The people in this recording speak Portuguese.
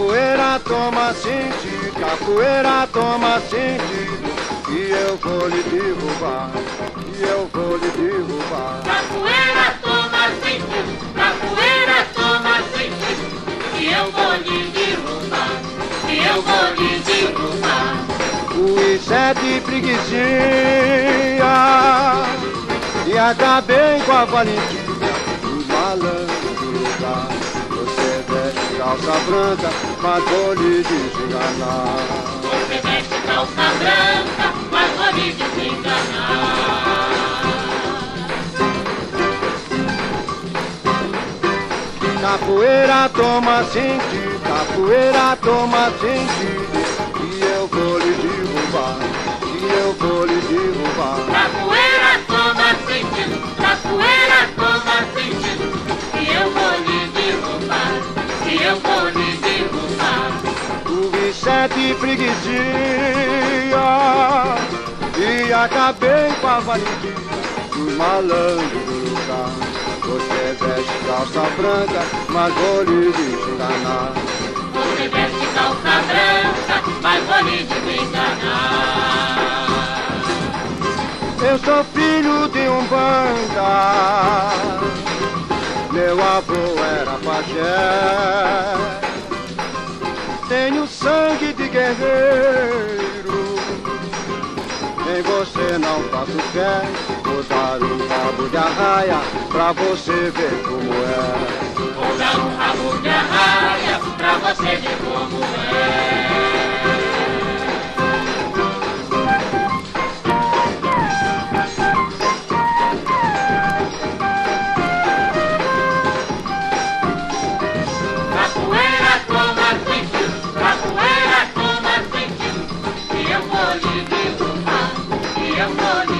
Capoeira toma sentido, capoeira toma sentido. E eu vou lhe derrubar, e eu vou lhe derrubar. Capoeira toma sentido, capoeira toma sentido. E eu vou lhe derrubar, e eu vou lhe derrubar. Fui sete preguiçinha e acabei com a valentia do lugar. Calça branca, mas vou lhe desenganar. Você veste calça branca, mas vou lhe desenganar. Capoeira toma sentido, capoeira toma sentido. Sete preguiçinha e acabei com a valentia dos malandros do lugar. Você veste calça branca, mas vou lhe desenganar. Você veste calça branca, mas vou lhe desenganar. Eu sou filho de um banda, meu avô era pajé. Tenho sangue de guerreiro, em você não faço fé. Vou dar um rabo de arraia pra você ver como é. Vou dar um rabo de arraia pra você ver como é. Ramona.